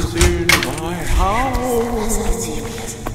心外毫无秘密。